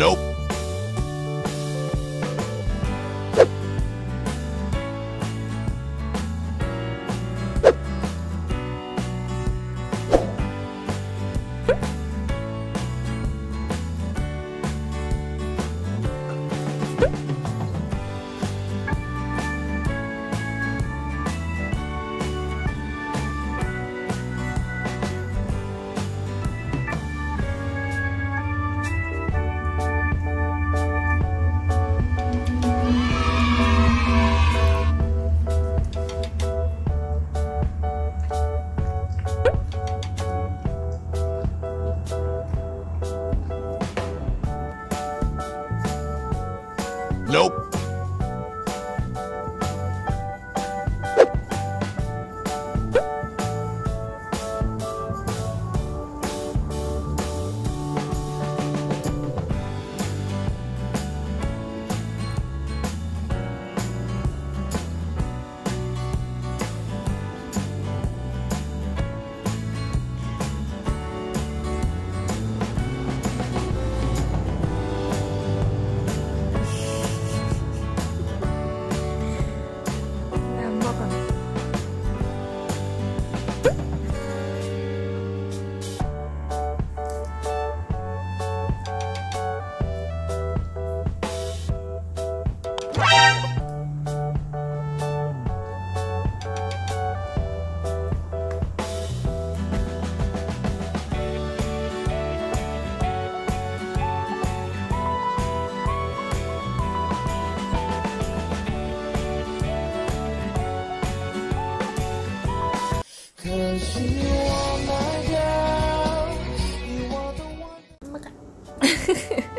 Nope. 可惜我卖掉你我的我